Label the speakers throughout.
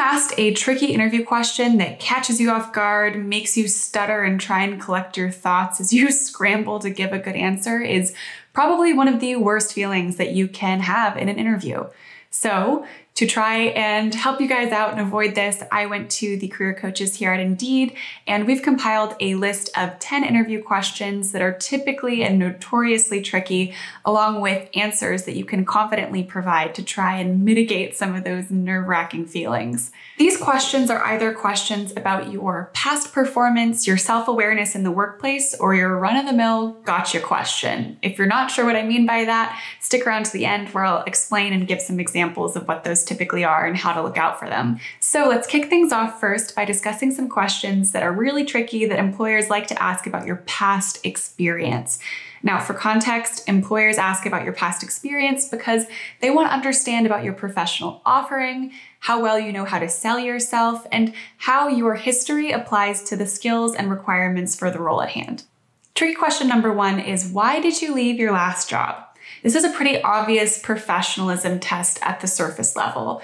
Speaker 1: Asked a tricky interview question that catches you off guard, makes you stutter and try and collect your thoughts as you scramble to give a good answer is probably one of the worst feelings that you can have in an interview. So, to try and help you guys out and avoid this, I went to the career coaches here at Indeed and we've compiled a list of 10 interview questions that are typically and notoriously tricky, along with answers that you can confidently provide to try and mitigate some of those nerve wracking feelings. These questions are either questions about your past performance, your self awareness in the workplace, or your run of the mill gotcha question. If you're not sure what I mean by that, stick around to the end where I'll explain and give some examples of what those typically are and how to look out for them. So let's kick things off first by discussing some questions that are really tricky that employers like to ask about your past experience. Now, for context, employers ask about your past experience because they want to understand about your professional offering, how well you know how to sell yourself, and how your history applies to the skills and requirements for the role at hand. Tricky question number one is why did you leave your last job? This is a pretty obvious professionalism test at the surface level.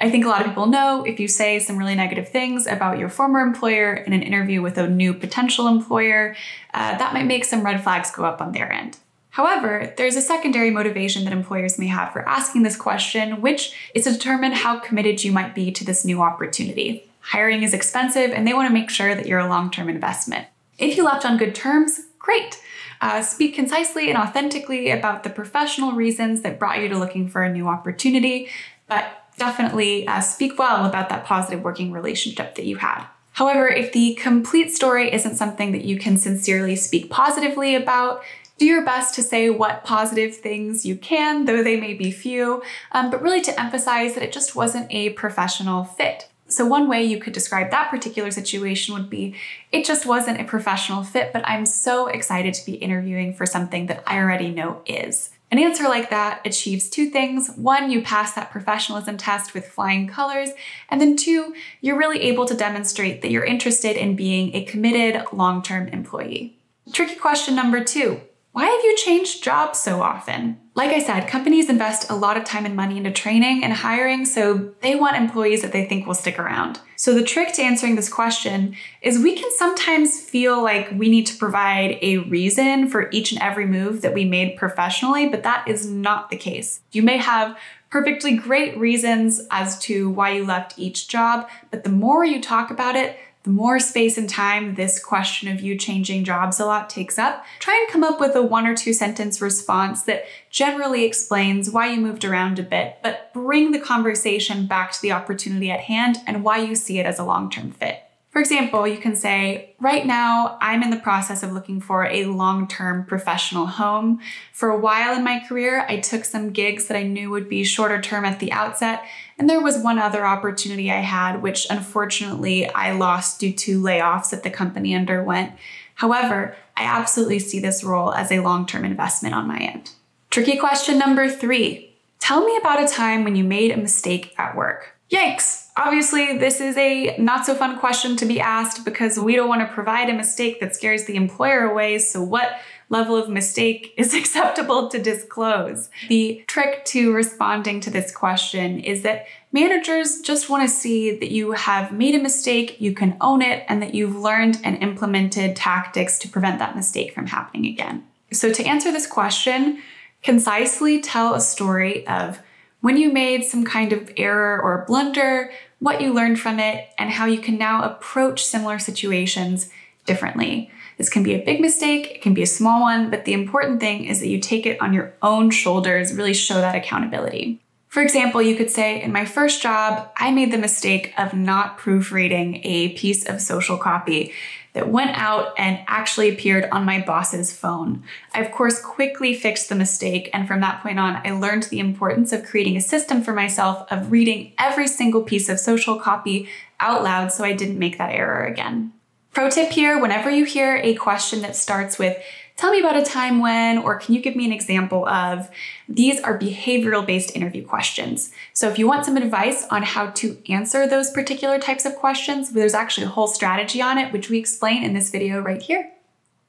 Speaker 1: I think a lot of people know if you say some really negative things about your former employer in an interview with a new potential employer, uh, that might make some red flags go up on their end. However, there's a secondary motivation that employers may have for asking this question, which is to determine how committed you might be to this new opportunity. Hiring is expensive and they want to make sure that you're a long term investment. If you left on good terms, great. Uh, speak concisely and authentically about the professional reasons that brought you to looking for a new opportunity, but definitely uh, speak well about that positive working relationship that you had. However, if the complete story isn't something that you can sincerely speak positively about, do your best to say what positive things you can, though they may be few, um, but really to emphasize that it just wasn't a professional fit. So, one way you could describe that particular situation would be it just wasn't a professional fit, but I'm so excited to be interviewing for something that I already know is. An answer like that achieves two things. One, you pass that professionalism test with flying colors. And then two, you're really able to demonstrate that you're interested in being a committed long term employee. Tricky question number two why have you changed jobs so often? Like I said, companies invest a lot of time and money into training and hiring, so they want employees that they think will stick around. So the trick to answering this question is we can sometimes feel like we need to provide a reason for each and every move that we made professionally, but that is not the case. You may have perfectly great reasons as to why you left each job, but the more you talk about it, the more space and time this question of you changing jobs a lot takes up, try and come up with a one or two sentence response that generally explains why you moved around a bit, but bring the conversation back to the opportunity at hand and why you see it as a long term fit. For example, you can say, right now, I'm in the process of looking for a long term professional home. For a while in my career, I took some gigs that I knew would be shorter term at the outset, and there was one other opportunity I had, which unfortunately I lost due to layoffs that the company underwent. However, I absolutely see this role as a long term investment on my end. Tricky question number three Tell me about a time when you made a mistake at work. Yikes! Obviously, this is a not so fun question to be asked because we don't want to provide a mistake that scares the employer away. So, what level of mistake is acceptable to disclose? The trick to responding to this question is that managers just want to see that you have made a mistake, you can own it, and that you've learned and implemented tactics to prevent that mistake from happening again. So, to answer this question, concisely tell a story of when you made some kind of error or blunder, what you learned from it, and how you can now approach similar situations differently. This can be a big mistake, it can be a small one, but the important thing is that you take it on your own shoulders, really show that accountability. For example, you could say, in my first job, I made the mistake of not proofreading a piece of social copy that went out and actually appeared on my boss's phone. I, of course, quickly fixed the mistake, and from that point on, I learned the importance of creating a system for myself of reading every single piece of social copy out loud so I didn't make that error again. Pro tip here whenever you hear a question that starts with, Tell me about a time when, or can you give me an example of? These are behavioral based interview questions. So if you want some advice on how to answer those particular types of questions, there's actually a whole strategy on it, which we explain in this video right here.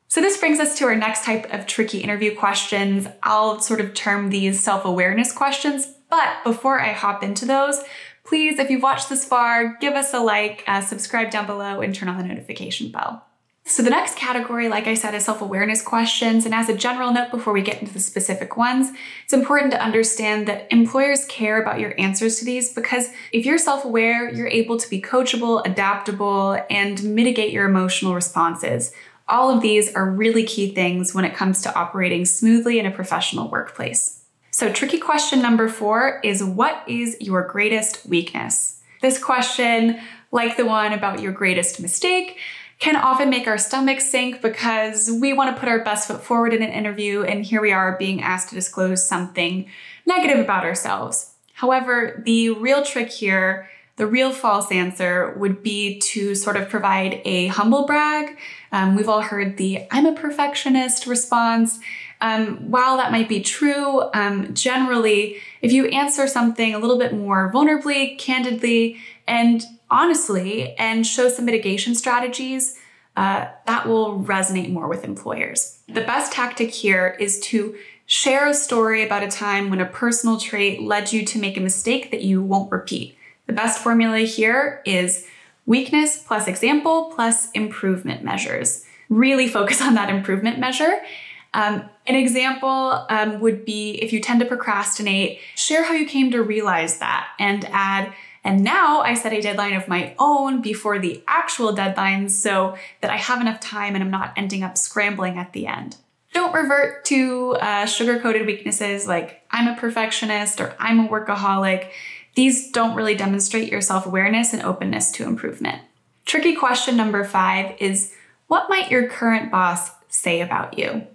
Speaker 1: So this brings us to our next type of tricky interview questions. I'll sort of term these self-awareness questions, but before I hop into those, Please, if you've watched this far, give us a like, uh, subscribe down below, and turn on the notification bell. So the next category, like I said, is self-awareness questions. And as a general note before we get into the specific ones, it's important to understand that employers care about your answers to these because if you're self-aware, you're able to be coachable, adaptable, and mitigate your emotional responses. All of these are really key things when it comes to operating smoothly in a professional workplace. So tricky question number four is what is your greatest weakness? This question, like the one about your greatest mistake, can often make our stomachs sink because we want to put our best foot forward in an interview, and here we are being asked to disclose something negative about ourselves. However, the real trick here, the real false answer, would be to sort of provide a humble brag. Um, we've all heard the I'm a perfectionist response. Um, while that might be true, um, generally, if you answer something a little bit more vulnerably, candidly, and honestly and show some mitigation strategies, uh, that will resonate more with employers. The best tactic here is to share a story about a time when a personal trait led you to make a mistake that you won't repeat. The best formula here is weakness plus example plus improvement measures. Really focus on that improvement measure. Um, an example um, would be if you tend to procrastinate, share how you came to realize that and add and now I set a deadline of my own before the actual deadline so that I have enough time and I'm not ending up scrambling at the end. Don't revert to uh, sugar coated weaknesses like I'm a perfectionist or I'm a workaholic. These don't really demonstrate your self awareness and openness to improvement. Tricky question number five is what might your current boss say about you?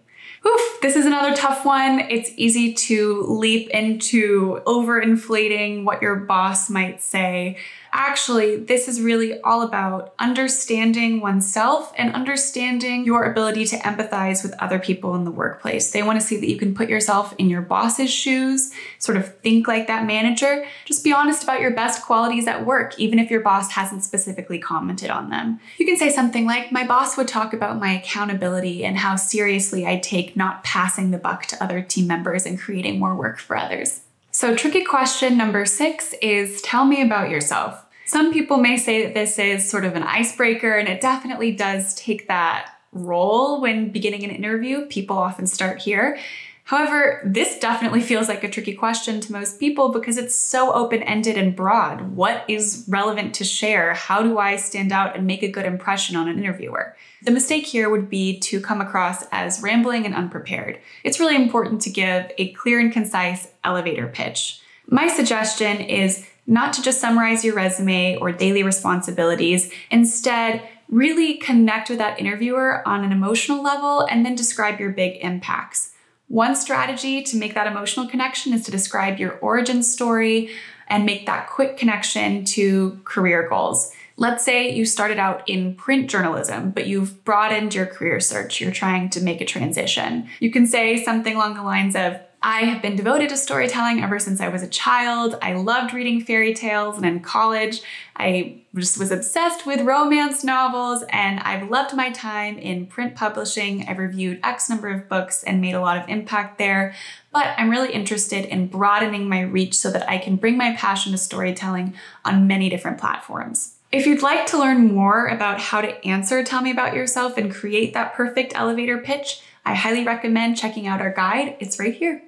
Speaker 1: Oof, this is another tough one. It's easy to leap into overinflating what your boss might say. Actually, this is really all about understanding oneself and understanding your ability to empathize with other people in the workplace. They want to see that you can put yourself in your boss's shoes, sort of think like that manager. Just be honest about your best qualities at work, even if your boss hasn't specifically commented on them. You can say something like, My boss would talk about my accountability and how seriously I take not passing the buck to other team members and creating more work for others. So, tricky question number six is tell me about yourself. Some people may say that this is sort of an icebreaker, and it definitely does take that role when beginning an interview. People often start here. However, this definitely feels like a tricky question to most people because it's so open ended and broad. What is relevant to share? How do I stand out and make a good impression on an interviewer? The mistake here would be to come across as rambling and unprepared. It's really important to give a clear and concise elevator pitch. My suggestion is not to just summarize your resume or daily responsibilities. Instead, really connect with that interviewer on an emotional level and then describe your big impacts. One strategy to make that emotional connection is to describe your origin story and make that quick connection to career goals. Let's say you started out in print journalism, but you've broadened your career search. You're trying to make a transition. You can say something along the lines of, I have been devoted to storytelling ever since I was a child. I loved reading fairy tales, and in college, I just was obsessed with romance novels, and I've loved my time in print publishing. I've reviewed X number of books and made a lot of impact there, but I'm really interested in broadening my reach so that I can bring my passion to storytelling on many different platforms. If you'd like to learn more about how to answer Tell Me About Yourself and create that perfect elevator pitch, I highly recommend checking out our guide. It's right here.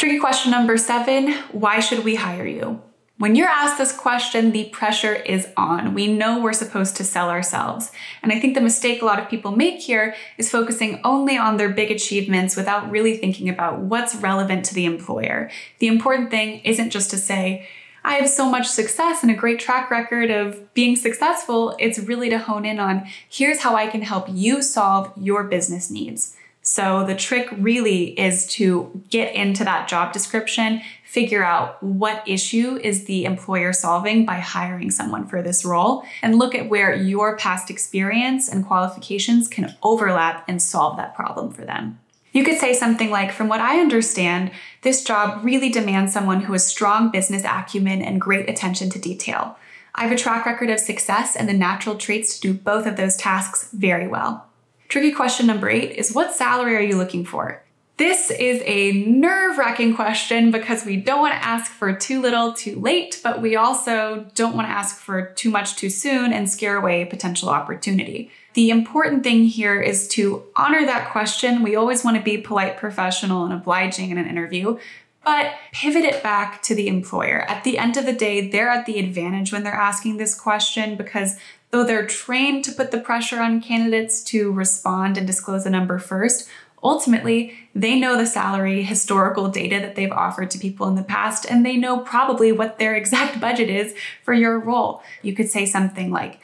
Speaker 1: Tricky question number seven why should we hire you? When you're asked this question, the pressure is on. We know we're supposed to sell ourselves. And I think the mistake a lot of people make here is focusing only on their big achievements without really thinking about what's relevant to the employer. The important thing isn't just to say, I have so much success and a great track record of being successful. It's really to hone in on here's how I can help you solve your business needs. So the trick really is to get into that job description, figure out what issue is the employer solving by hiring someone for this role, and look at where your past experience and qualifications can overlap and solve that problem for them. You could say something like, from what I understand, this job really demands someone who has strong business acumen and great attention to detail. I have a track record of success and the natural traits to do both of those tasks very well. Tricky question number eight is what salary are you looking for? This is a nerve wracking question because we don't want to ask for too little too late, but we also don't want to ask for too much too soon and scare away a potential opportunity. The important thing here is to honor that question. We always want to be polite, professional, and obliging in an interview, but pivot it back to the employer. At the end of the day, they're at the advantage when they're asking this question because though they're trained to put the pressure on candidates to respond and disclose a number first, ultimately they know the salary historical data that they've offered to people in the past and they know probably what their exact budget is for your role. You could say something like,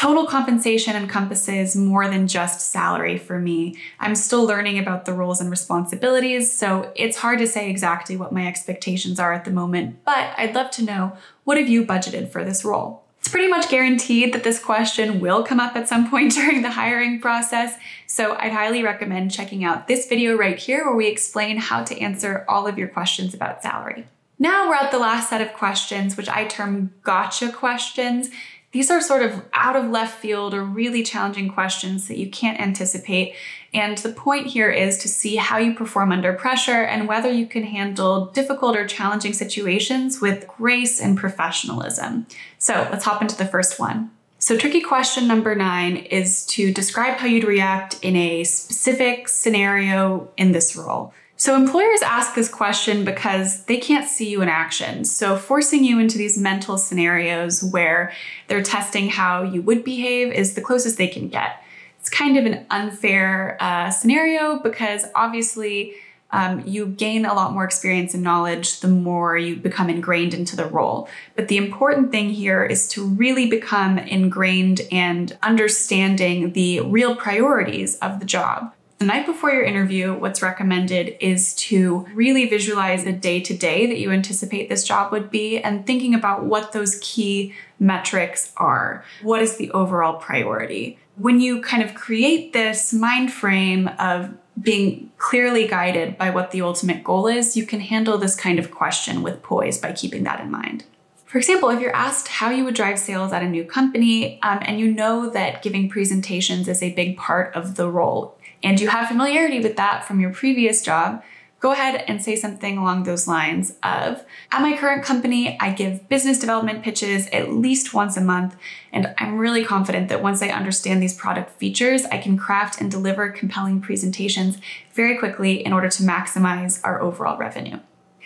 Speaker 1: Total compensation encompasses more than just salary for me. I'm still learning about the roles and responsibilities, so it's hard to say exactly what my expectations are at the moment, but I'd love to know what have you budgeted for this role? It's pretty much guaranteed that this question will come up at some point during the hiring process, so I'd highly recommend checking out this video right here where we explain how to answer all of your questions about salary. Now we're at the last set of questions, which I term gotcha questions. These are sort of out of left field or really challenging questions that you can't anticipate. And the point here is to see how you perform under pressure and whether you can handle difficult or challenging situations with grace and professionalism. So let's hop into the first one. So, tricky question number nine is to describe how you'd react in a specific scenario in this role. So employers ask this question because they can't see you in action. So forcing you into these mental scenarios where they're testing how you would behave is the closest they can get. It's kind of an unfair uh, scenario because obviously um, you gain a lot more experience and knowledge the more you become ingrained into the role. But the important thing here is to really become ingrained and understanding the real priorities of the job. The night before your interview, what's recommended is to really visualize a day to day that you anticipate this job would be and thinking about what those key metrics are. What is the overall priority? When you kind of create this mind frame of being clearly guided by what the ultimate goal is, you can handle this kind of question with poise by keeping that in mind. For example, if you're asked how you would drive sales at a new company um, and you know that giving presentations is a big part of the role, and you have familiarity with that from your previous job, go ahead and say something along those lines of At my current company, I give business development pitches at least once a month, and I'm really confident that once I understand these product features, I can craft and deliver compelling presentations very quickly in order to maximize our overall revenue.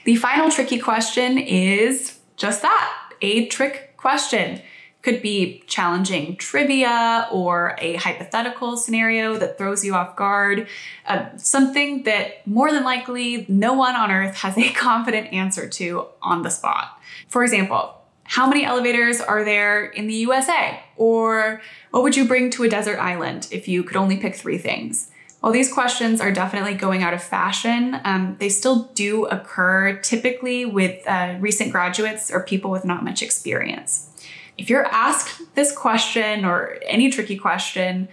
Speaker 1: The final tricky question is just that a trick question could be challenging trivia or a hypothetical scenario that throws you off guard, uh, something that more than likely no one on earth has a confident answer to on the spot. For example, how many elevators are there in the USA? Or what would you bring to a desert island if you could only pick three things? While these questions are definitely going out of fashion, um, they still do occur typically with uh, recent graduates or people with not much experience. If you're asked this question or any tricky question,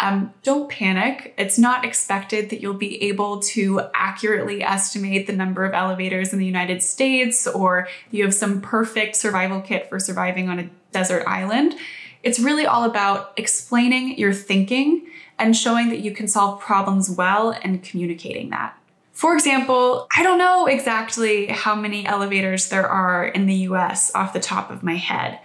Speaker 1: um, don't panic. It's not expected that you'll be able to accurately estimate the number of elevators in the United States or you have some perfect survival kit for surviving on a desert island. It's really all about explaining your thinking and showing that you can solve problems well and communicating that. For example, I don't know exactly how many elevators there are in the US off the top of my head.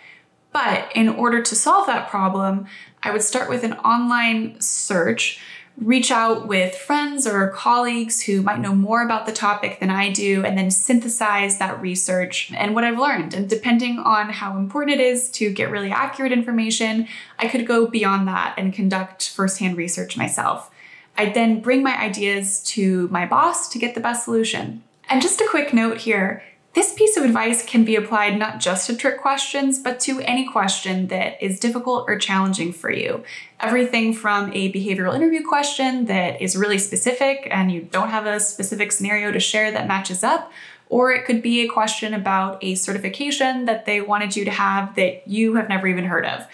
Speaker 1: But in order to solve that problem, I would start with an online search, reach out with friends or colleagues who might know more about the topic than I do, and then synthesize that research and what I've learned. And depending on how important it is to get really accurate information, I could go beyond that and conduct firsthand research myself. I'd then bring my ideas to my boss to get the best solution. And just a quick note here this piece of advice can be applied not just to trick questions, but to any question that is difficult or challenging for you. Everything from a behavioral interview question that is really specific and you don't have a specific scenario to share that matches up, or it could be a question about a certification that they wanted you to have that you have never even heard of.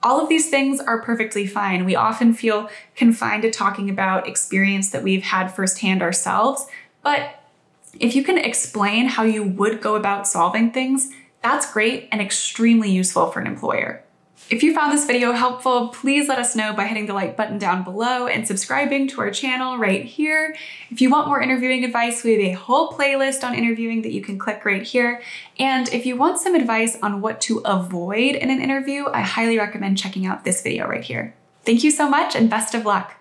Speaker 1: All of these things are perfectly fine. We often feel confined to talking about experience that we've had firsthand ourselves, but if you can explain how you would go about solving things, that's great and extremely useful for an employer. If you found this video helpful, please let us know by hitting the like button down below and subscribing to our channel right here. If you want more interviewing advice, we have a whole playlist on interviewing that you can click right here. And if you want some advice on what to avoid in an interview, I highly recommend checking out this video right here. Thank you so much and best of luck.